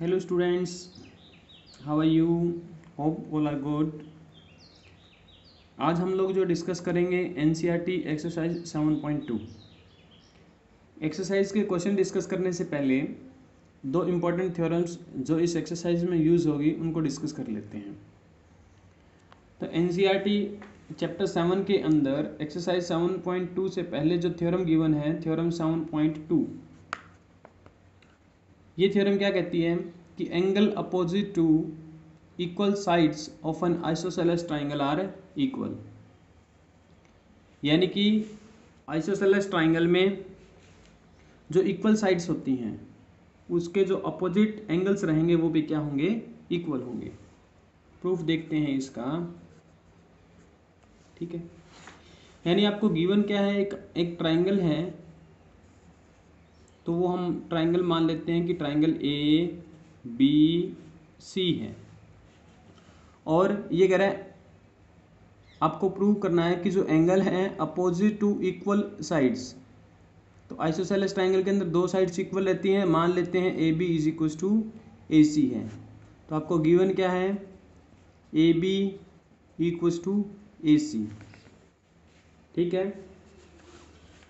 hello, students. How are you? Hope all are good. आज हम लोग जो डिस्कस करेंगे एन एक्सरसाइज 7.2 एक्सरसाइज के क्वेश्चन डिस्कस करने से पहले दो इंपॉर्टेंट थ्योरम्स जो इस एक्सरसाइज में यूज़ होगी, उनको डिस्कस कर लेते हैं। तो एन चैप्टर सेवन के अंदर एक्सरसाइज सेवन पॉइंट टू से पहले जो थ्योरम गिवन है थ्योरम सेवन पॉइंट टू ये थ्योरम क्या कहती है कि angle opposite to equal sides of an isosceles triangle are equal यानी कि आइसोसेलेस ट्राइंगल में जो इक्वल साइड्स होती हैं, उसके जो अपोजिट एंगल्स रहेंगे वो भी क्या होंगे? इक्वल होंगे। प्रूफ देखते हैं इसका। ठीक है? यानी आपको गिवन क्या है? एक एक ट्राइंगल है तो वो हम ट्राइंगल मान लेते हैं कि ट्राइंगल ए बी सी है। और ये कह रहा है, आपको प्रूव करना है कि जो एंगल है अपोजिट टू इक्वल साइड्स तो आइसोसेलेस ट्राइंगल के अंदर दो साइड्स इक्वल रहती हैं। मान लेते हैं A B is equal to A C है। तो आपको गिवन क्या है? A B equal to A सी ठीक है?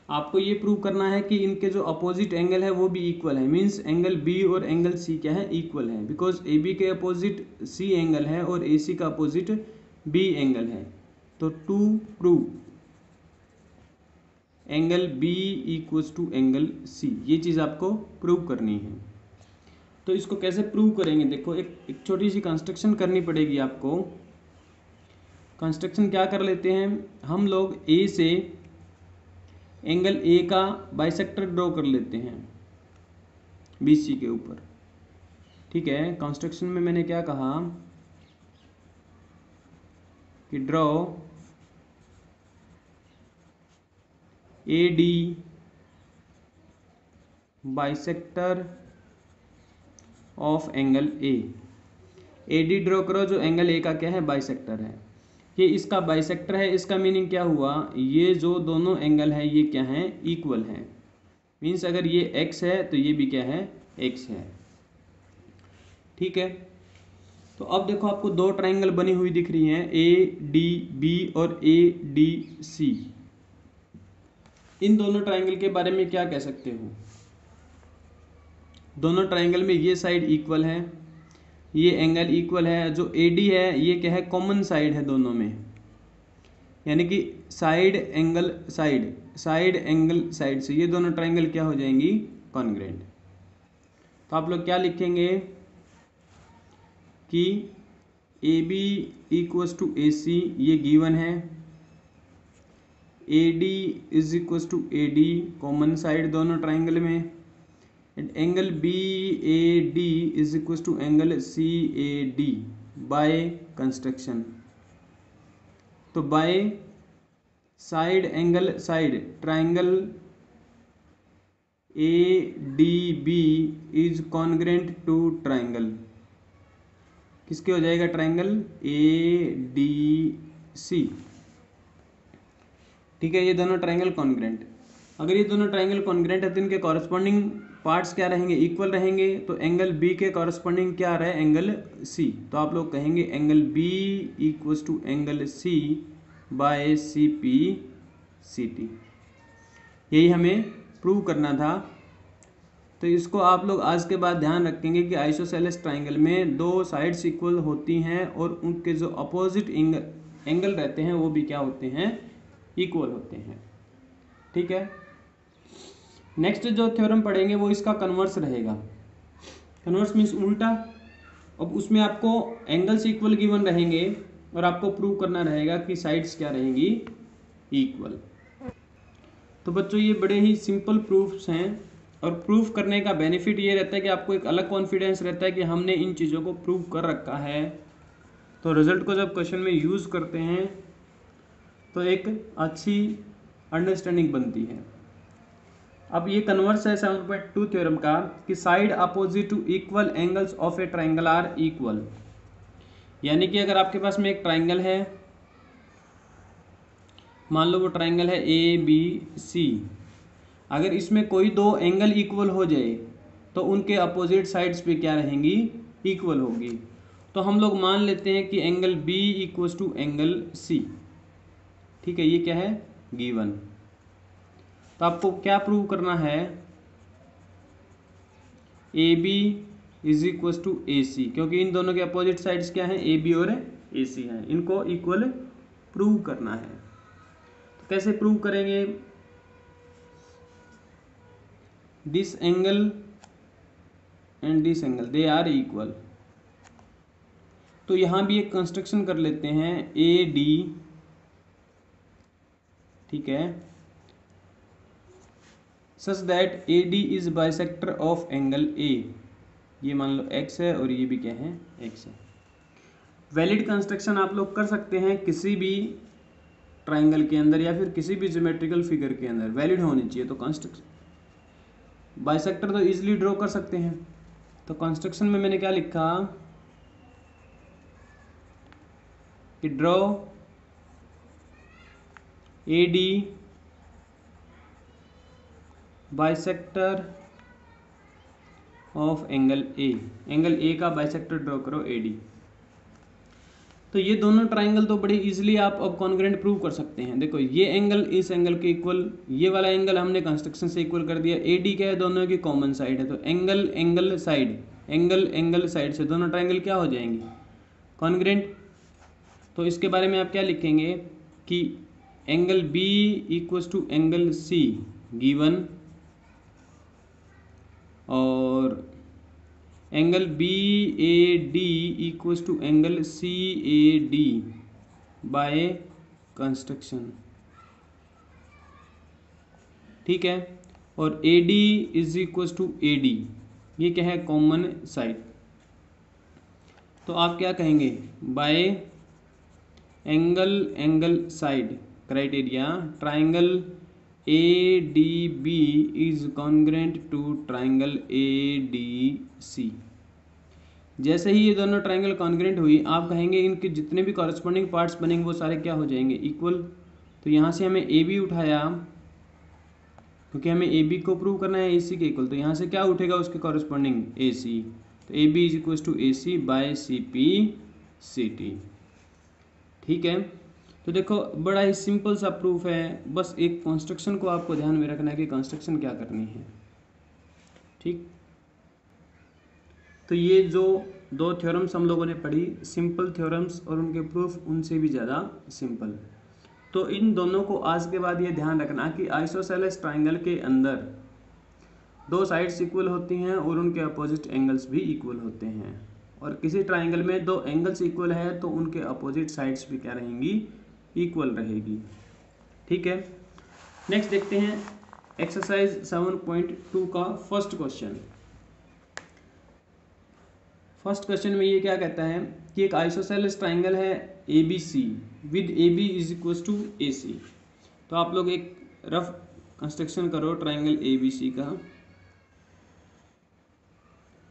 आपको ये प्रूव करना है कि इनके जो अपोजिट एंगल है वो भी इक्वल है। मींस एंगल बी और एंगल सी क्या है? इक्वल है। बिकॉज़ ए बी के अपोजिट सी एंगल है और ए सी का अपोजिट बी एंगल है। तो to prove angle B equals to angle C ये चीज़ आपको प्रूव करनी है। तो इसको कैसे प्रूव करेंगे? देखो, एक एक छोटी सी कंस्ट्रक्शन करनी पड़ेगी आपको। कंस्ट्रक्शन क्या कर लेते हैं? हम लोग ए से एंगल ए का बाइसेक्टर ड्रॉ कर लेते हैं बी सी के ऊपर। ठीक है कंस्ट्रक्शन में मैंने क्या कहा? कि draw A D bisector of angle A A D draw करो जो एंगल ए का क्या है बाइसेक्टर है। ये इसका बाइसेक्टर है, इसका मीनिंग क्या हुआ? ये जो दोनों एंगल है, ये क्या है? इक्वल है। मीन्स अगर ये एक्स है तो ये भी क्या है? एक्स है। ठीक है? तो अब देखो आपको दो ट्राइंगल बनी हुई दिख रही हैं ए डी बी और ए डी सी इन दोनों ट्राइंगल के बारे में क्या कह सकते हो? दोनों ट्राइंगल में ये साइड इक्वल है। ये एंगल इक्वल है, जो ए डी है, ये क्या है कॉमन साइड है दोनों में। यानी कि side angle side side angle side से ये दोनों ट्राइंगल क्या हो जाएँगी? कॉन्ग्रेंट तो आप लोग क्या लिखेंगे? कि A B equals to A C ये गिवन है। A D is equals to A D common side दोनों ट्राइंगल में। Angle B A D is equals to angle C A D by construction तो by side angle side triangle A D B is congruent to triangle किसके हो जाएगा triangle A D सी ठीक है, ये दोनों ट्राइंगल कॉन्ग्रेंट अगर ये दोनों ट्राइंगल कॉन्ग्रेंट है तो इनके कॉरस्पॉन्डिंग पार्ट्स क्या रहेंगे? इक्वल रहेंगे। तो एंगल बी के कॉरस्पॉन्डिंग क्या रहे? एंगल सी तो आप लोग कहेंगे angle B equals to angle C by C P C T यही हमें प्रूव करना था। तो इसको आप लोग आज के बाद ध्यान रखेंगे कि आइसोसेलेस ट्राइंगल में दो साइड्स इक्वल होती हैं और उनके जो अपोजिट एंगल एंगल रहते हैं, वो भी क्या होते हैं? इक्वल होते हैं। ठीक है? नेक्स्ट जो थ्योरम पढ़ेंगे वो इसका कन्वर्स रहेगा। कन्वर्स मीन्स उल्टा। अब उसमें आपको एंगल्स इक्वल गिवन रहेंगे और आपको प्रूव करना रहेगा कि साइड्स क्या रहेंगी। इक्वल तो बच्चों, ये बड़े ही सिंपल प्रूफ्स हैं और प्रूफ करने का बेनिफिट ये रहता है कि आपको एक अलग कॉन्फिडेंस रहता है कि हमने इन चीज़ों को प्रूव कर रखा है। तो रिज़ल्ट को जब क्वेश्चन में यूज़ करते हैं तो एक अच्छी अंडरस्टैंडिंग बनती है। अब ये कन्वर्स है सेवन पॉइंट टू थ्योरम का कि side opposite to equal angles of a triangle are equal यानी कि अगर आपके पास में एक ट्राइंगल है, मान लो वो ट्राइंगल है ए बी सी अगर इसमें कोई दो एंगल इक्वल हो जाए तो उनके अपोजिट साइड्स पे क्या रहेंगी? इक्वल होगी। तो हम लोग मान लेते हैं कि angle B equals to angle C ठीक है, ये क्या है? गिवन तो आपको क्या प्रूव करना है? A B is equal to A C क्योंकि इन दोनों के अपोजिट साइड्स क्या हैं? ए बी और ए सी हैं। इनको इक्वल प्रूव करना है। तो कैसे प्रूव करेंगे? This angle and this angle they are equal तो यहाँ भी एक कंस्ट्रक्शन कर लेते हैं। ए डी ठीक है? Such that A D is bisector of angle A ये मान लो एक्स है और ये भी क्या है? एक्स है। वैलिड कंस्ट्रक्शन आप लोग कर सकते हैं किसी भी ट्राइंगल के अंदर या फिर किसी भी जोमेट्रिकल फिगर के अंदर। वैलिड होनी चाहिए तो कंस्ट्रक्शन बाइसेक्टर तो इजीली ड्रॉ कर सकते हैं। तो कंस्ट्रक्शन में मैंने क्या लिखा? कि draw A D bisector of angle A angle A का बाइसेक्टर ड्रॉ करो ए डी तो ये दोनों ट्राइंगल तो बड़े इजीली आप अब कॉन्ग्रेंट प्रूव कर सकते हैं। देखो, ये एंगल इस एंगल के इक्वल ये वाला एंगल हमने कंस्ट्रक्शन से इक्वल कर दिया। ए डी क्या है? दोनों की कॉमन साइड है। तो angle angle side angle angle side से दोनों ट्राइंगल क्या हो जाएँगे? कॉन्ग्रेंट तो इसके बारे में आप क्या लिखेंगे कि angle B equals to angle C given और angle B A D equals to angle C A D by construction ठीक है? और A D is equals to A D ये क्या है? कॉमन साइड तो आप क्या कहेंगे? By angle angle side criteria triangle A D B is congruent to triangle A D C जैसे ही ये दोनों ट्राइंगल कॉन्ग्रेंट हुई, आप कहेंगे इनके जितने भी कॉरेस्पॉन्डिंग पार्ट्स बनेंगे, वो सारे क्या हो जाएँगे? इक्वल तो यहाँ से हमें ए बी उठाया, क्योंकि हमें ए बी को प्रूव करना है ए सी के इक्वल तो यहाँ से क्या उठेगा उसके कॉरेस्पॉन्डिंग ए सी तो A B is equal to A C by C P C T ठीक है? तो देखो, बड़ा ही सिंपल सा प्रूफ है। बस एक कंस्ट्रक्शन को आपको ध्यान में रखना है कि कंस्ट्रक्शन क्या करनी है। ठीक? तो ये जो दो थ्योरम्स हम लोगों ने पढ़ी सिंपल थ्योरम्स और उनके प्रूफ उनसे भी ज़्यादा सिंपल तो इन दोनों को आज के बाद ये ध्यान रखना कि आइसोसेलेस ट्राइंगल के अंदर दो साइड्स इक्वल होती हैं और उनके अपोजिट एंगल्स भी इक्वल होते हैं। और किसी ट्राइंगल में दो एंगल्स इक्वल है तो उनके अपोजिट साइड्स भी क्या रहेंगी? इक्वल रहेगी। ठीक है? नेक्स्ट देखते हैं एक्सरसाइज सेवन पॉइंट टू का फ़र्स्ट क्वेश्चन फ़र्स्ट क्वेश्चन में ये क्या कहता है कि एक आइसोसेलेस ट्राइंगल है A B C with A B is equal to A C तो आप लोग एक रफ कंस्ट्रक्शन करो ट्राइंगल ए बी सी का।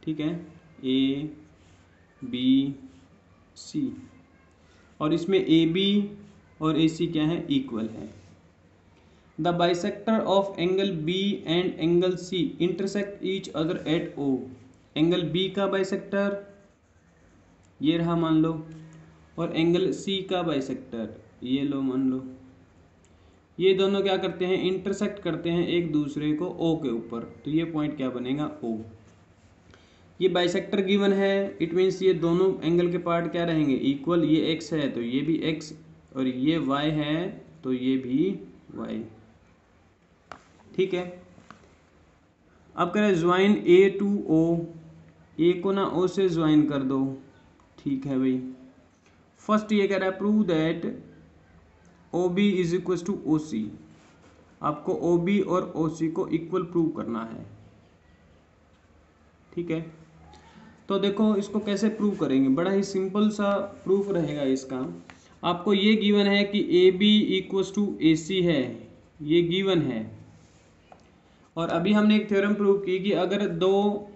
ठीक है? ए बी सी और इसमें ए बी और ए सी क्या है? इक्वल है. The bisector of angle B and angle C intersect each other at O angle B का बाइसेक्टर ये रहा मान लो, और एंगल सी का बाइसेक्टर ये लो मान लो. ये दोनों क्या करते हैं? इंटरसेक्ट करते हैं एक दूसरे को ओ के ऊपर. तो ये पॉइंट क्या बनेगा? ओ ये बाइसेक्टर गिवन है. इट मीन्स ये दोनों एंगल के पार्ट क्या रहेंगे? इक्वल ये एक्स है तो ये भी एक्स और ये y है तो ये भी y. ठीक है? अब करें ज्वाइन ए टू ओ ए को ना ओ से ज्वाइन कर दो। ठीक है भाई। फ़र्स्ट ये कह रहा है prove that O B is equal to O C आपको ओ बी और ओ सी को इक्वल प्रूव करना है। ठीक है? तो देखो, इसको कैसे प्रूव करेंगे? बड़ा ही सिंपल सा प्रूफ रहेगा इसका। आपको ये गिवन है कि A B equals to A C है। ये गिवन है। और अभी हमने एक थ्योरम प्रूव की कि अगर दो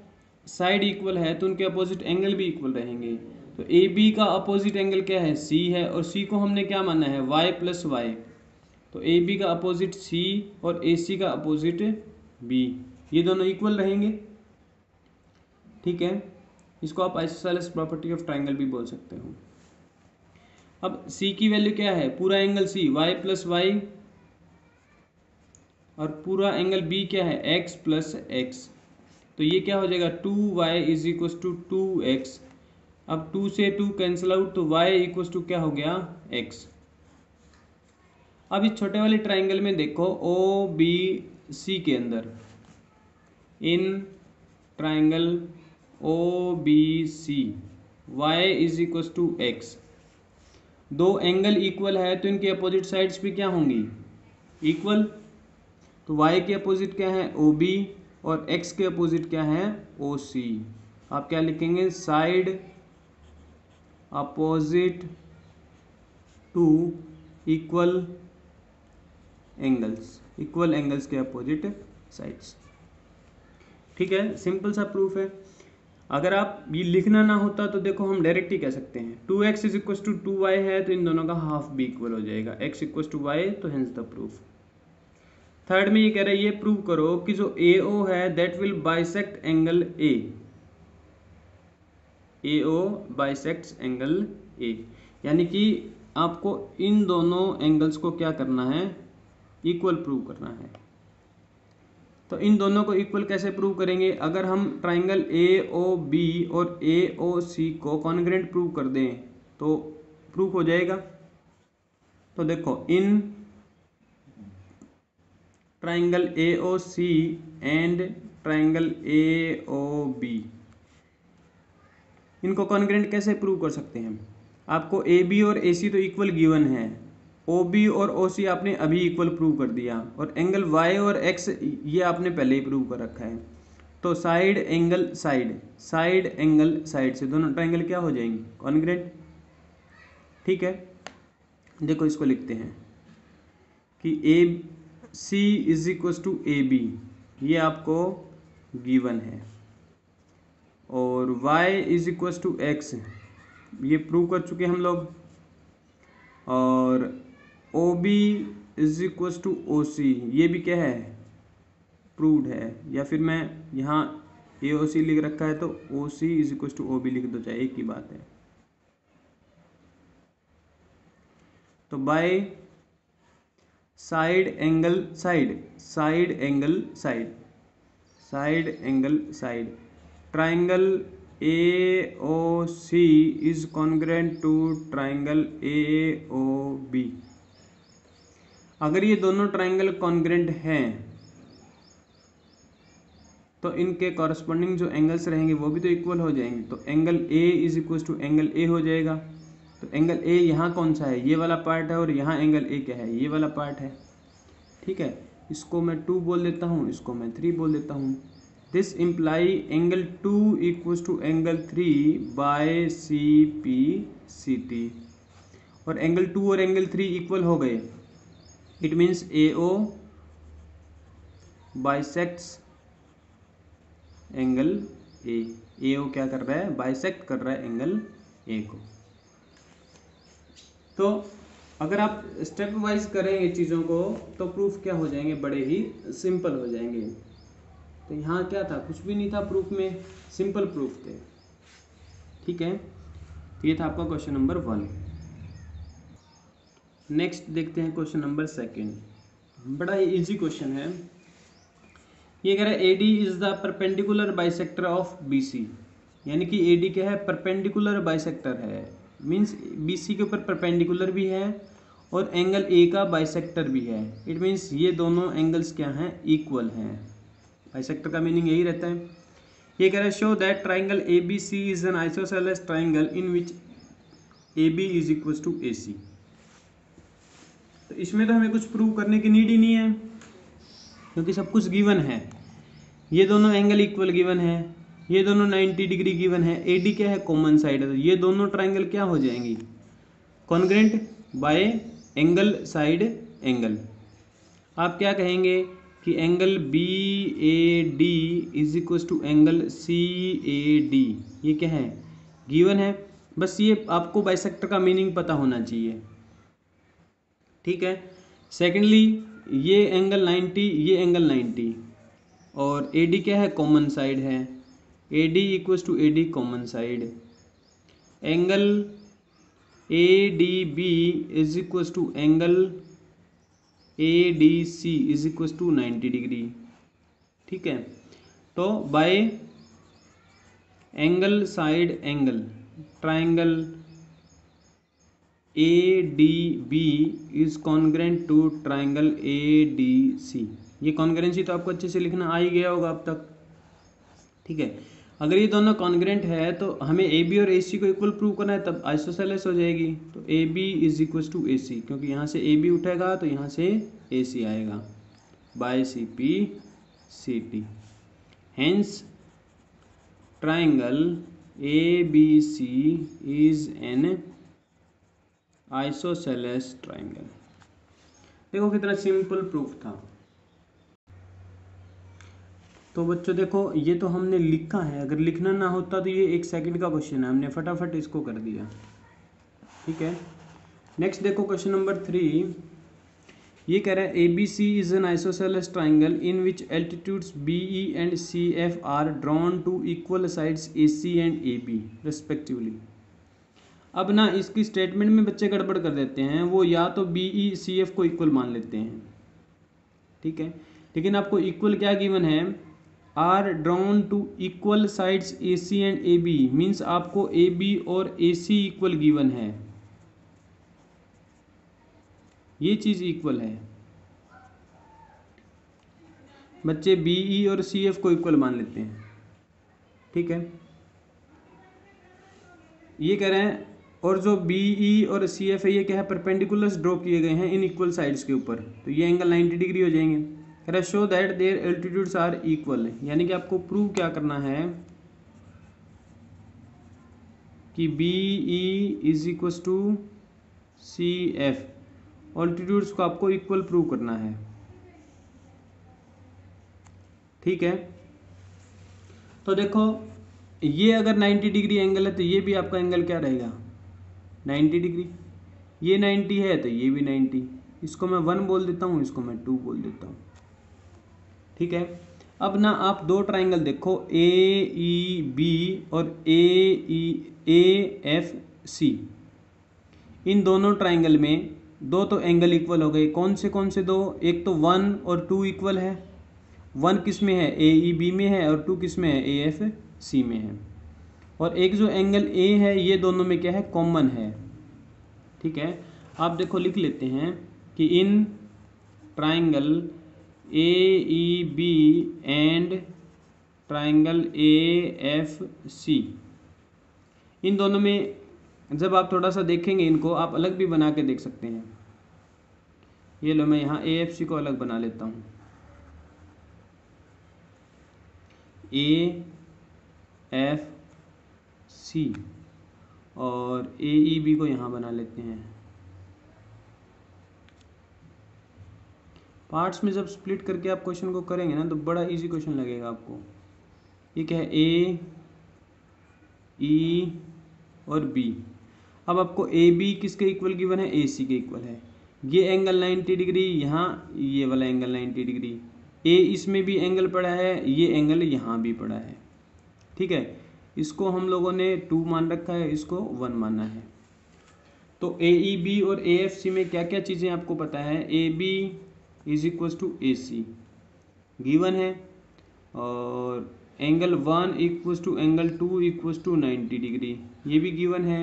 साइड इक्वल है तो उनके अपोजिट एंगल भी इक्वल रहेंगे। तो ए बी का अपोजिट एंगल क्या है? सी है। और सी को हमने क्या माना है? वाई प्लस वाई तो ए बी का अपोजिट सी और ए सी का अपोजिट बी ये दोनों इक्वल रहेंगे। ठीक है? इसको आप आइसोसेलेस प्रॉपर्टी ऑफ़ ट्राइंगल भी बोल सकते हो। अब सी की वैल्यू क्या है? पूरा angle C Y plus Y और पूरा एंगल बी क्या है? एक्स प्लस एक्स तो ये क्या हो जाएगा? Two Y is equal to two X अब टू से टू कैंसिल आउट तो वाई इक्व टू क्या हो गया? एक्स अब इस छोटे वाले ट्राइंगल में देखो ओ बी सी के अंदर। In triangle O B C Y is equal to X दो एंगल इक्वल है तो इनके अपोजिट साइड्स भी क्या होंगी? इक्वल तो y के अपोजिट क्या है? ओ बी और x के अपोजिट क्या है? ओ सी आप क्या लिखेंगे? Side opposite to equal angles equal angles के अपोजिट साइड्स ठीक है? सिंपल सा प्रूफ है. अगर आप ये लिखना ना होता तो देखो हम डायरेक्ट ही कह सकते हैं। Two X is equal to two Y है तो इन दोनों का हाफ़ भी इक्वल हो जाएगा। एक्स इक्व टू वाई तो हेंस द प्रूफ थर्ड में ये कह रहा है, ये प्रूव करो कि जो ए ओ है that will bisect angle A A O bisect angle A यानी कि आपको इन दोनों एंगल्स को क्या करना है? इक्वल प्रूव करना है। तो इन दोनों को इक्वल कैसे प्रूव करेंगे? अगर हम ट्राइंगल ए ओ बी और ए ओ सी को कॉन्ग्रेंट प्रूव कर दें तो प्रूव हो जाएगा। तो देखो, in triangle A O C and triangle A O B इनको कॉन्ग्रेंट कैसे प्रूव कर सकते हैं? आपको ए बी और ए सी तो इक्वल गिवन है। ओ बी और ओ सी आपने अभी इक्वल प्रूव कर दिया। और एंगल वाई और एक्स ये आपने पहले ही प्रूव कर रखा है। तो side angle side side angle side से दोनों ट्राइंगल क्या हो जाएँगे? कॉन्ग्रेंट ठीक है? देखो, इसको लिखते हैं कि A C is equal to A B ये आपको गिवन है। और y is equal to X ये प्रूव कर चुके हम लोग। और O B is equal to O C ये भी क्या है? प्रूवड है. या फिर मैं यहाँ ए ओ सी लिख रखा है तो O C is equal to O B लिख दो, चाहे एक ही बात है। तो by side angle side side angle side side angle side triangle A O C is congruent to triangle A O B अगर ये दोनों ट्राइंगल कॉन्ग्रेंट हैं तो इनके कॉरस्पॉन्डिंग जो एंगल्स रहेंगे, वो भी तो इक्वल हो जाएँगे। तो angle A is equal to angle A हो जाएगा। तो एंगल ए यहाँ कौन सा है? ये वाला पार्ट है और यहाँ एंगल ए क्या है? ये वाला पार्ट है। ठीक है? इसको मैं टू बोल देता हूँ, इसको मैं थ्री बोल देता हूँ। This imply angle two equals to angle three by C P C T और एंगल टू और एंगल थ्री इक्वल हो गए। It means A O bisects angle A A O क्या कर रहा है? बाइसेक्ट कर रहा है एंगल ए को। तो अगर आप स्टेप वाइज करेंगे चीज़ों को तो प्रूफ क्या हो जाएँगे? बड़े ही सिंपल हो जाएँगे। तो यहाँ क्या था? कुछ भी नहीं था प्रूफ में। सिंपल प्रूफ थे। ठीक है? तो ये था आपका क्वेश्चन नंबर वन नेक्स्ट देखते हैं क्वेश्चन नंबर सेकंड बड़ा ही इजी क्वेश्चन है। ये कह रहा है A D is the perpendicular bisector of B C यानी कि ए डी क्या है? परपेंडिकुलर बाइसेक्टर है। मीन्स बी सी के ऊपर परपेंडिकुलर भी है और एंगल ए का बाइसेक्टर भी है। इट मीन्स ये दोनों एंगल्स क्या हैं? इक्वल हैं। बाइसेक्टर का मीनिंग यही रहता है। ये कह रहा है show that triangle A B C is an isosceles triangle in which A B is equal to A C तो इसमें तो हमें कुछ प्रूव करने की नीड ही नहीं है, क्योंकि सब कुछ गिवन है। ये दोनों एंगल इक्वल गिवन है, ये दोनों 90 डिग्री गिवन है। ए डी क्या है? कॉमन साइड है। तो ये दोनों ट्राइंगल क्या हो जाएँगी? Congruent by angle side angle आप क्या कहेंगे कि angle B A D is equal to angle C A D ये क्या है? गिवन है। बस ये आपको बाइसेक्टर का मीनिंग पता होना चाहिए। ठीक है? सेकेंडली ये एंगल 90 ये एंगल 90 और ए डी क्या है? कॉमन साइड है. A D equal to A D common side angle A D B is equal to angle A D C is equal to ninety degree ठीक है? तो by angle side angle triangle A D B is congruent to triangle A D C ये congruency तो आपको अच्छे से लिखना आ ही गया होगा अब तक। ठीक है? अगर ये दोनों कॉन्ग्रेंट है तो हमें ए बी और ए सी को इक्वल प्रूव करना है, तब आइसोसेलेस हो जाएगी। तो A B is equal to A C क्योंकि यहाँ से ए बी उठेगा तो यहाँ से ए सी आएगा। By C P C T hence B C is an isosceles triangle देखो कितना सिंपल प्रूफ था। तो बच्चों देखो, ये तो हमने लिखा है। अगर लिखना ना होता तो ये एक सेकंड का क्वेश्चन है। हमने फटाफट इसको कर दिया। ठीक है? नेक्स्ट देखो क्वेश्चन नंबर थ्री ये कह रहा है A B C is an isosceles triangle in which altitudes B E and C F are drawn to equal sides A C and A B respectively अब ना इसकी स्टेटमेंट में बच्चे गड़बड़ कर देते हैं, वो या तो बी ई सी एफ़ को इक्वल मान लेते हैं। ठीक है? लेकिन आपको इक्वल क्या गिवन है? Are drawn to equal sides A C and A B means आपको ए बी और ए सी इक्वल गिवन है। ये चीज़ इक्वल है। बच्चे बी ई और सी एफ़ को इक्वल मान लेते हैं। ठीक है? ये कह रहे हैं और जो बी ई और सी एफ़ है ये क्या है? परपेंडिकुलर्स ड्रॉ किए गए हैं इन इक्वल साइड्स के ऊपर। तो ये एंगल 90 डिग्री हो जाएँगे। कह show that their altitudes are equal यानी कि आपको प्रूव क्या करना है कि B E is equal to C F altitudes को आपको इक्वल प्रूव करना है। ठीक है? तो देखो, ये अगर 90 डिग्री एंगल है तो ये भी आपका एंगल क्या रहेगा? 90 डिग्री। ये 90 है तो ये भी 90 इसको मैं वन बोल देता हूँ, इसको मैं टू बोल देता हूँ। ठीक है? अब ना आप दो ट्राइंगल देखो ए ई बी और ए ई ए एफ़ सी इन दोनों ट्राइंगल में दो तो एंगल इक्वल हो गए। कौन से कौन से दो? एक तो वन और टू इक्वल है। वन किसमें है? ए ई बी में है और टू किसमें है? ए एफ़ सी में है। और एक जो एंगल ए है, ये दोनों में क्या है? कॉमन है। ठीक है? आप देखो, लिख लेते हैं कि in triangle A E B and triangle A F C इन दोनों में जब आप थोड़ा सा देखेंगे इनको, आप अलग भी बना के देख सकते हैं। ये लो, मैं यहाँ ए एफ़ सी को अलग बना लेता हूँ। ए एफ़ सी और ए ई बी को यहाँ बना लेते हैं। पार्ट्स में जब स्प्लिट करके आप क्वेश्चन को करेंगे ना तो बड़ा इजी क्वेश्चन लगेगा आपको। ये क्या है? ए ई e और बी अब आपको ए बी किसके इक्वल गिवन है? ए सी के इक्वल है। ये एंगल 90 डिग्री यहाँ ये वाला एंगल 90 डिग्री ए इसमें भी एंगल पड़ा है, ये एंगल यहाँ भी पड़ा है। ठीक है? इसको हम लोगों ने टू मान रखा है, इसको वन माना है। तो ए ई बी और ए एफ़ सी में क्या क्या चीज़ें आपको पता है? A B is equal to A C given है। और angle one equal to angle two equal to ninety degree ये भी गिवन है।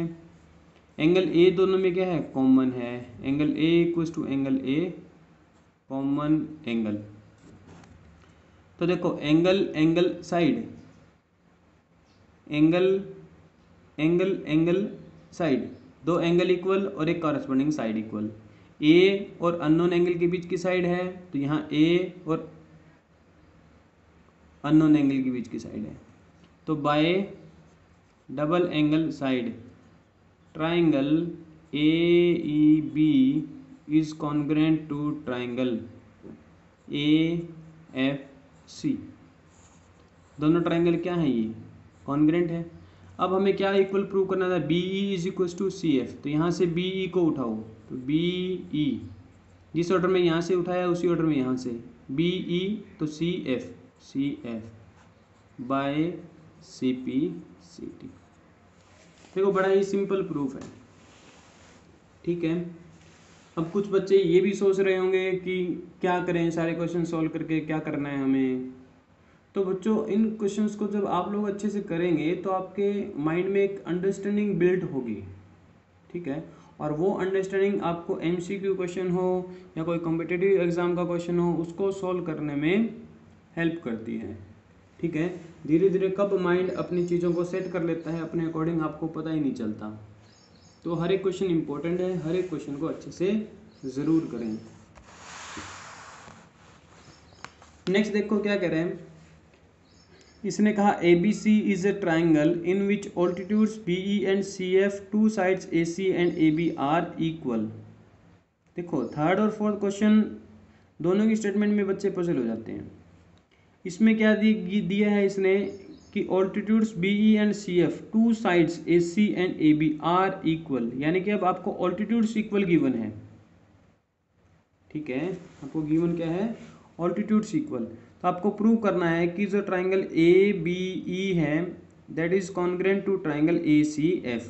एंगल ए दोनों में क्या है? कॉमन है। Angle A equal to angle A common angle तो देखो angle angle side angle angle angle side दो एंगल इक्वल और एक कॉरेस्पॉन्डिंग साइड इक्वल ए और अननोन एंगल के बीच की साइड है तो यहाँ ए और अननोन एंगल के बीच की साइड है. तो by double angle side triangle AEB is congruent to F C दोनों ट्राइंगल क्या हैं ये? कॉन्ग्रेंट है। अब हमें क्या इक्वल प्रूव करना था? B E is equal to C F तो यहाँ से बी ई को उठाओ। तो बी ई जिस ऑर्डर में यहाँ से उठाया, उसी ऑर्डर में यहाँ से। बी ई तो C F C F by C P C T देखो, बड़ा ही सिंपल प्रूफ है। ठीक है? अब कुछ बच्चे ये भी सोच रहे होंगे कि क्या करें, सारे क्वेश्चन सॉल्व करके क्या करना है हमें? तो बच्चों, इन क्वेश्चंस को जब आप लोग अच्छे से करेंगे तो आपके माइंड में एक अंडरस्टैंडिंग बिल्ड होगी। ठीक है? और वो अंडरस्टैंडिंग आपको एमसीक्यू क्वेश्चन हो, या कोई कॉम्पिटेटिव एग्ज़ाम का क्वेश्चन हो, उसको सॉल्व करने में हेल्प करती है। ठीक है? धीरे धीरे कब माइंड अपनी चीज़ों को सेट कर लेता है, अपने अकॉर्डिंग आपको पता ही नहीं चलता। तो हर एक क्वेश्चन इंपॉर्टेंट है, हर एक क्वेश्चन को अच्छे से ज़रूर करें। नेक्स्ट देखो क्या कह रहे हैं। इसने कहा A B C is a triangle in which altitudes B E and C F to sides A C and A B are equal देखो थर्ड और फोर्थ क्वेश्चन दोनों की स्टेटमेंट में बच्चे पजल हो जाते हैं। इसमें क्या दिया है इसने कि altitudes B E and C F to sides A C and A B are equal यानी कि अब आपको ऑल्टीट्यूड्स इक्वल गिवन है। ठीक है? आपको गिवन क्या है? ऑल्टीट्यूड्स इक्वल तो आपको प्रूव करना है कि जो ट्राइंगल ए बी ई है that is congruent to triangle A C F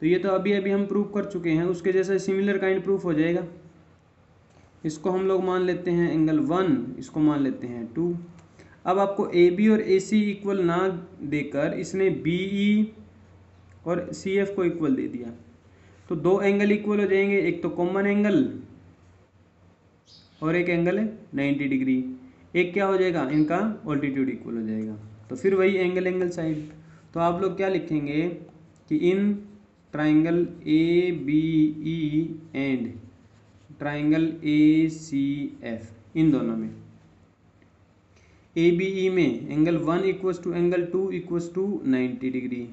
तो ये तो अभी अभी हम प्रूव कर चुके हैं, उसके जैसा सिमिलर काइंड प्रूफ हो जाएगा। इसको हम लोग मान लेते हैं एंगल वन इसको मान लेते हैं टू अब आपको ए बी और ए सी इक्वल ना देकर इसने बी ई और सी एफ़ को इक्वल दे दिया। तो दो एंगल इक्वल हो जाएँगे, एक तो कॉमन एंगल और एक एंगल है नाइन्टी डिग्री एक क्या हो जाएगा? इनका ऑल्टीट्यूड इक्वल हो जाएगा। तो फिर वही एंगल एंगल साइड तो आप लोग क्या लिखेंगे कि in triangle A B E and triangle A C F इन दोनों में। ए बी ई में angle one equals to angle two equals to ninety degree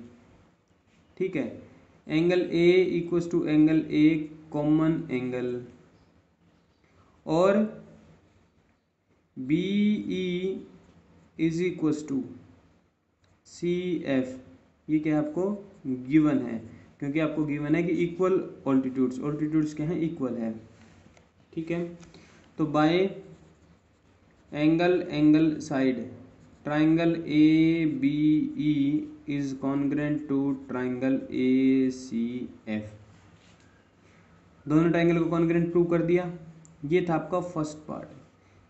ठीक है? Angle A equals to angle A common angle और B E is equals to C F ये क्या है आपको? गिवन है। क्योंकि आपको गिवन है कि इक्वल ऑल्टीट्यूड्स ऑल्टीट्यूड्स क्या हैं? इक्वल है। ठीक है? तो by angle angle side triangle A B E is congruent to triangle A C F दोनों ट्राइंगल को कॉन्ग्रेंट प्रूव कर दिया। ये था आपका फ़र्स्ट पार्ट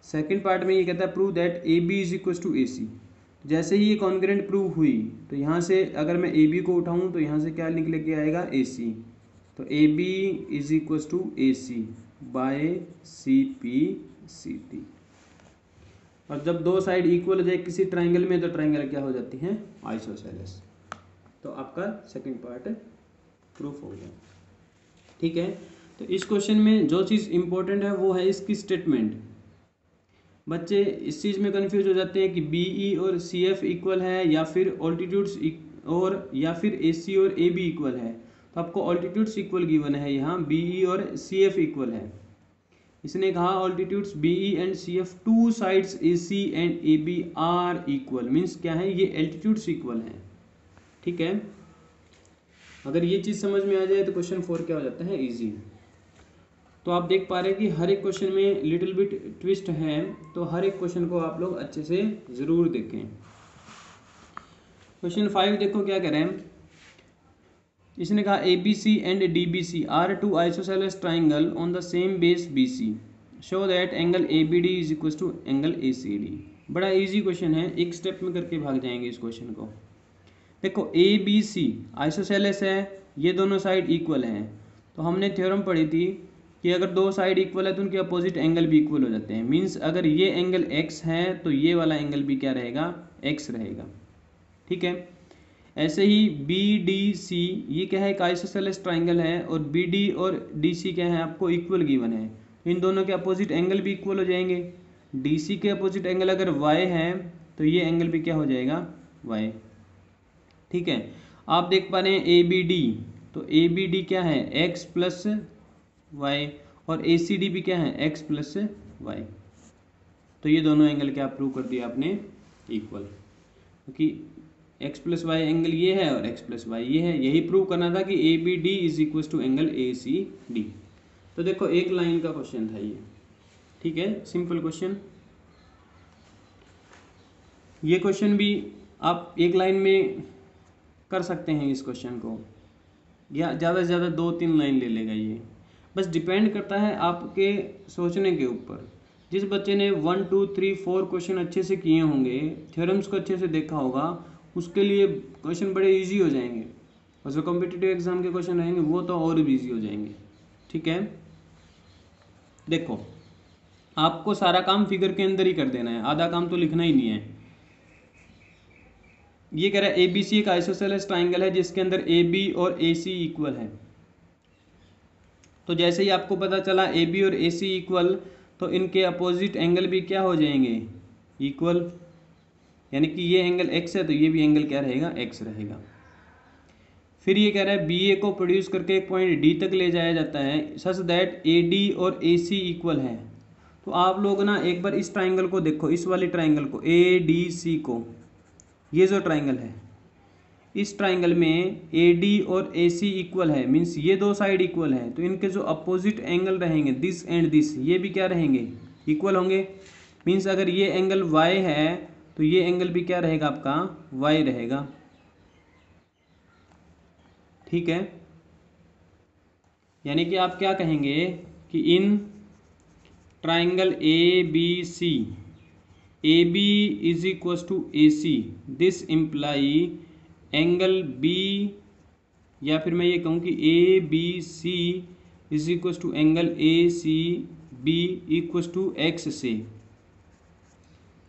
सेकेंड पार्ट में ये कहता है prove that A B is equal to A C जैसे ही ये कॉन्ग्रेंट प्रूव हुई तो यहाँ से अगर मैं ए बी को उठाऊँ तो यहाँ से क्या निकले के आएगा? ए सी तो A B is equal to A C by C P C T और जब दो साइड इक्वल हो जाए किसी ट्राइंगल में तो ट्राइंगल क्या हो जाती हैं? आइसोसेलेस तो आपका सेकंड पार्ट प्रूफ हो गया। ठीक है? तो इस क्वेश्चन में जो चीज़ इंपॉर्टेंट है, वो है इसकी स्टेटमेंट बच्चे इस चीज़ में कन्फ्यूज़ हो जाते हैं कि बी ई और सी एफ़ इक्वल है या फिर ऑल्टीट्यूड्स और या फिर ए सी और ए बी इक्वल है। तो आपको ऑल्टीट्यूड्स इक्वल गिवन है यहाँ बी ई और सी एफ़ इक्वल है। इसने कहा altitudes B E and C F to sides A C and A B are equal means क्या है? ये एल्टीट्यूड्स इक्वल है। ठीक है? अगर ये चीज़ समझ में आ जाए तो क्वेश्चन फोर क्या हो जाता है? ईजी तो आप देख पा रहे हैं कि हर एक क्वेश्चन में लिटिल बिट ट्विस्ट है तो हर एक क्वेश्चन को आप लोग अच्छे से ज़रूर देखें। क्वेश्चन फाइव देखो क्या हैं। इसने कहा A B C and D B C are two isosceles triangle on the same base B C show that angle A B D is equal to angle A C D बड़ा easy question है, एक step में करके भाग जाएँगे इस question को। देखो ए बी सी आइसोसेलस है, ये दोनों साइड इक्वल हैं। तो हमने थ्योरम पढ़ी थी कि अगर दो साइड इक्वल है तो उनके अपोजिट एंगल भी इक्वल हो जाते हैं। मीन्स अगर ये एंगल एक्स है तो ये वाला एंगल भी क्या रहेगा? एक्स रहेगा। ठीक है? ऐसे ही बी डी सी ये क्या है? एक आइसोसेलेस ट्राइंगल है और बी डी और डी सी क्या है? आपको इक्वल गिवन है। इन दोनों के अपोजिट एंगल भी इक्वल हो जाएँगे। डी सी के अपोजिट एंगल अगर वाई है तो ये एंगल भी क्या हो जाएगा? वाई ठीक है? आप देख पा रहे हैं ए बी डी तो ए बी डी क्या है? एक्स प्लस वाई और ए सी डी भी क्या है? एक्स प्लस वाई तो ये दोनों एंगल क्या प्रूव कर दिया आपने? इक्वल क्योंकि एक्स प्लस वाई एंगल ये है और एक्स प्लस वाई ये है। यही प्रूव करना था कि A B D is equal to angle A C D तो देखो, एक लाइन का क्वेश्चन था ये। ठीक है? सिंपल क्वेश्चन ये क्वेश्चन भी आप एक लाइन में कर सकते हैं इस क्वेश्चन को। या ज़्यादा से ज़्यादा दो तीन लाइन ले लेगा ये। बस डिपेंड करता है आपके सोचने के ऊपर। जिस बच्चे ने one two three four question अच्छे से किए होंगे थ्योरम्स को अच्छे से देखा होगा, उसके लिए क्वेश्चन बड़े इजी हो जाएँगे। और जो कॉम्पिटिटिव एग्ज़ाम के क्वेश्चन रहेंगे, वो तो और भी इजी हो जाएँगे। ठीक है? देखो, आपको सारा काम फिगर के अंदर ही कर देना है। आधा काम तो लिखना ही नहीं है। ये कह रहा है ए बी सी एक आइसोसेलेस ट्राइंगल है, जिसके अंदर ए बी और ए सी इक्वल है। तो जैसे ही आपको पता चला ए बी और ए सी इक्वल तो इनके अपोजिट एंगल भी क्या हो जाएँगे? इक्वल यानी कि ये एंगल एक्स है तो ये भी एंगल क्या रहेगा? एक्स रहेगा. फिर ये कह रहा है बी ए को प्रोड्यूस करके एक पॉइंट डी तक ले जाया जाता है सच दैट ए डी और ए सी इक्वल है. तो आप लोग ना एक बार इस ट्राइंगल को देखो, इस वाले ट्राइंगल को ए डी सी को. ये जो ट्राइंगल है इस ट्राइंगल में ए डी और ए सी इक्वल है मीन्स ये दो साइड इक्वल है तो इनके जो अपोजिट एंगल रहेंगे दिस एंड दिस ये भी क्या रहेंगे? इक्वल होंगे। मीन्स अगर ये एंगल वाई है तो ये एंगल भी क्या रहेगा आपका? वाई रहेगा। ठीक है? यानी कि आप क्या कहेंगे कि in triangle A B C A B is equal to A C this imply angle B या फिर मैं ये कहूँ कि A B C is equal to angle A C B equal to X से।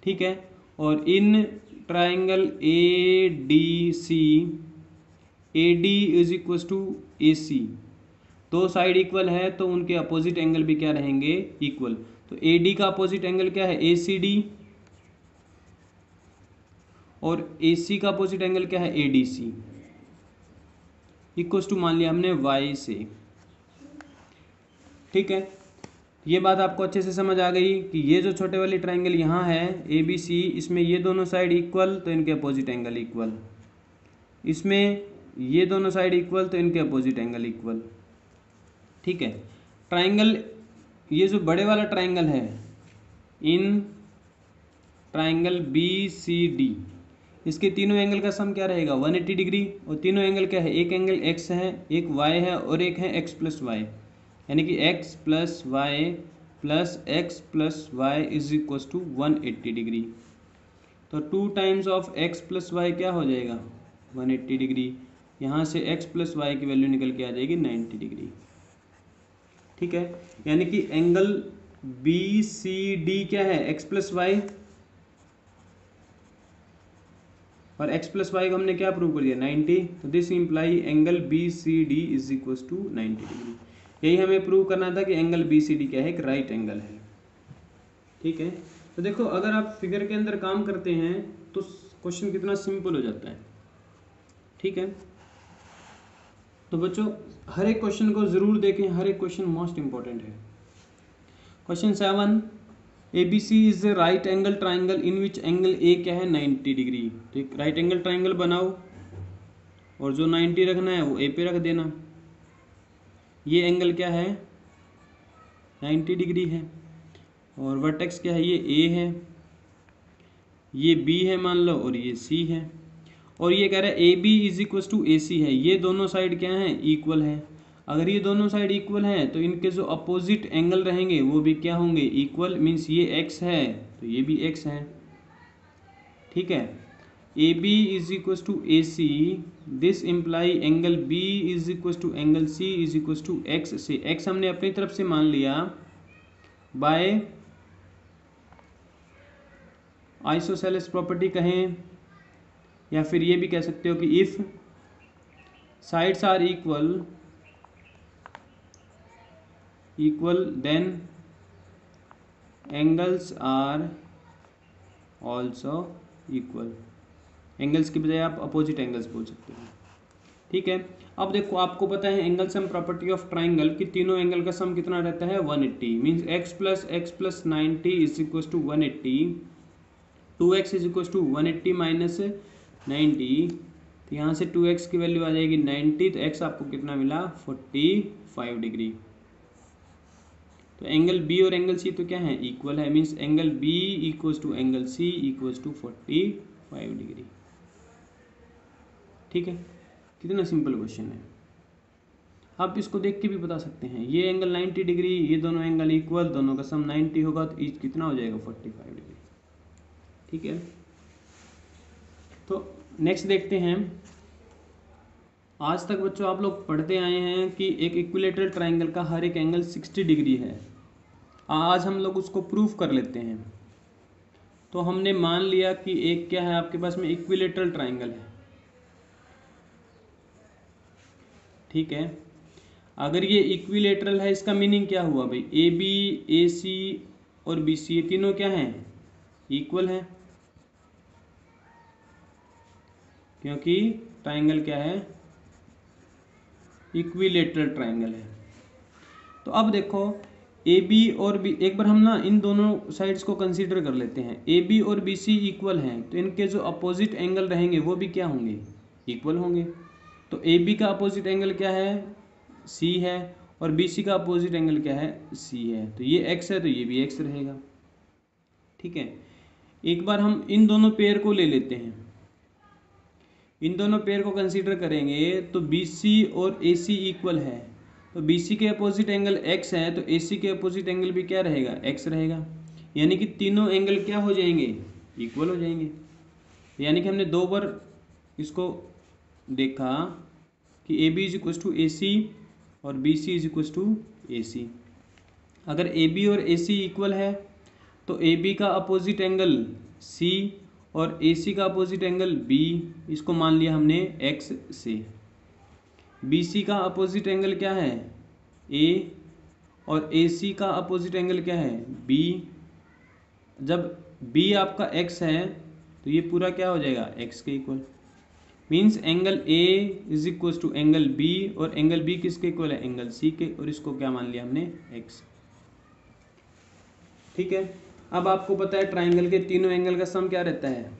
ठीक है? और in triangle A D C A D is equal to A C दो साइड इक्वल है तो उनके अपोजिट एंगल भी क्या रहेंगे? इक्वल तो ए डी का अपोजिट एंगल क्या है? ए सी डी और ए सी का अपोजिट एंगल क्या है? A D C equals to मान लिया हमने वाई से। ठीक है? ये बात आपको अच्छे से समझ आ गई कि ये जो छोटे वाली ट्राइंगल यहाँ है ए बी सी इसमें ये दोनों साइड इक्वल तो इनके अपोजिट एंगल इक्वल इसमें ये दोनों साइड इक्वल तो इनके अपोजिट एंगल इक्वल ठीक है? ट्राइंगल ये जो बड़े वाला ट्राइंगल है, in triangle B C D इसके तीनों एंगल का सम क्या रहेगा? 180 डिग्री और तीनों एंगल क्या है? एक एंगल एक्स है, एक वाई है और एक है एक्स प्लस वाई यानी कि X plus Y plus X plus Y is equal to one eighty degree. तो two times of X plus Y क्या हो जाएगा? One eighty degree. यहाँ से x प्लस वाई की वैल्यू निकल के आ जाएगी 90 डिग्री। ठीक है? यानी कि एंगल बी सी डी क्या है? x प्लस वाई और x प्लस वाई को हमने क्या प्रूव कर दिया? 90 तो this imply angle B C D is equal to ninety degree यही हमें प्रूव करना था कि एंगल बी सी डी क्या है? एक राइट right एंगल है। ठीक है? तो देखो, अगर आप फिगर के अंदर काम करते हैं तो क्वेश्चन कितना सिंपल हो जाता है। ठीक है? तो बच्चों, हर एक क्वेश्चन को ज़रूर देखें। हर एक क्वेश्चन मोस्ट इंपॉर्टेंट है। Question seven A B C is a right angle triangle in which angle A क्या है? नाइन्टी डिग्री एक राइट एंगल ट्राइंगल बनाओ। और जो नाइन्टी रखना है, वो ए पे रख देना। ये एंगल क्या है? नाइन्टी डिग्री है। और वर्टेक्स क्या है? ये ए है। ये बी है मान लो, और ये सी है। और ये कह रहा है A B is equal to A C है। ये दोनों साइड क्या है? इक्वल है। अगर ये दोनों साइड इक्वल हैं तो इनके जो अपोजिट एंगल रहेंगे, वो भी क्या होंगे? इक्वल मीन्स ये एक्स है तो ये भी एक्स है। ठीक है? A B is equal to A C this imply angle B is equal to angle C is equal to X से एक्स हमने अपनी तरफ़ से मान लिया बाय आइसोसेलेस प्रॉपर्टी कहें, या फिर ये भी कह सकते हो कि if sides are equal equal then angles are also equal angles की बजाय आप अपोजिट एंगल्स बोल सकते हो। ठीक है? अब देखो, आपको पता है angle sum property of triangle कि तीनों एंगल का सम कितना रहता है? 180 eighty means X plus X plus ninety is equal to one eighty two X is equal to one eighty minus ninety तो यहाँ से टू एक्स की वैल्यू आ जाएगी नाइन्टी तो एक्स आपको कितना मिला? फोर्टी फाइव डिग्री तो एंगल बी और एंगल सी तो क्या है? इक्वल है means angle B equals to angle C equals to forty five degree ठीक है? कितना सिंपल क्वेश्चन है। आप इसको देख के भी बता सकते हैं। ये एंगल 90 डिग्री ये दोनों एंगल इक्वल दोनों का सम 90 होगा तो ईच कितना हो जाएगा? 45 डिग्री ठीक है? तो नेक्स्ट देखते हैं। आज तक बच्चों आप लोग पढ़ते आए हैं कि एक इक्विलेटरल ट्राइंगल का हर एक एंगल 60 डिग्री है। आज हम लोग उसको प्रूफ कर लेते हैं। तो हमने मान लिया कि एक क्या है, आपके पास में इक्विलेटरल ट्राइंगल है। ठीक है? अगर ये इक्विलेटरल है, इसका मीनिंग क्या हुआ भाई? ए बी ए सी और बी सी ये तीनों क्या हैं? इक्वल हैं। क्योंकि ट्राइंगल क्या है? इक्विलेटरल ट्राइंगल है। तो अब देखो ए बी और बी एक बार हम ना इन दोनों साइड्स को कंसीडर कर लेते हैं। ए बी और बी सी इक्वल हैं तो इनके जो अपोजिट एंगल रहेंगे, वो भी क्या होंगे? इक्वल होंगे। तो ए बी का अपोजिट एंगल क्या है? सी है, और बी सी का अपोजिट एंगल क्या है? सी है। तो ये एक्स है तो ये भी एक्स रहेगा। ठीक है? एक बार हम इन दोनों पेयर को ले लेते हैं। इन दोनों पेयर को कंसीडर करेंगे तो बी सी और ए सी इक्वल है। तो बी सी के अपोजिट एंगल एक्स है तो ए सी के अपोजिट एंगल भी क्या रहेगा? एक्स रहेगा। यानी कि तीनों एंगल क्या हो जाएँगे? इक्वल हो जाएँगे। यानी कि हमने दो बार इसको देखा कि A B is equal to A C और B C is equal to A C अगर ए बी और ए सी इक्वल है तो ए बी का अपोजिट एंगल सी और ए सी का अपोजिट एंगल बी इसको मान लिया हमने एक्स से। बी सी का अपोजिट एंगल क्या है? ए और ए सी का अपोजिट एंगल क्या है? बी जब बी आपका एक्स है तो ये पूरा क्या हो जाएगा? एक्स के equal means angle A is equal to angle B और एंगल बी किसके इक्वल है? एंगल सी के, और इसको क्या मान लिया हमने? एक्स ठीक है? अब आपको पता है ट्राइंगल के तीनों एंगल का सम क्या रहता है?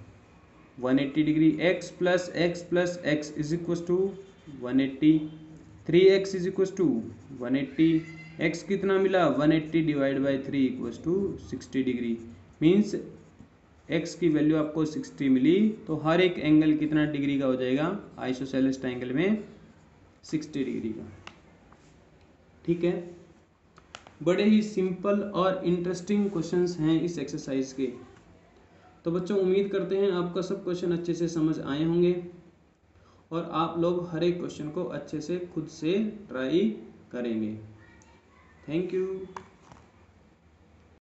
180 degree x plus X plus X is equal to one eighty three X is equal to one eighty X कितना मिला? One eighty divide by three equals to sixty degree means X की value आपको sixty मिली तो हर एक angle कितना degree का हो जाएगा? आइसोसेलेस ट्राइंगल में सिक्सटी डिग्री का। ठीक है? बड़े ही सिंपल और इंटरेस्टिंग क्वेश्चंस हैं इस एक्सरसाइज के। तो बच्चों, उम्मीद करते हैं आपका सब क्वेश्चन अच्छे से समझ आए होंगे और आप लोग हर एक क्वेश्चन को अच्छे से खुद से ट्राई करेंगे। Thank you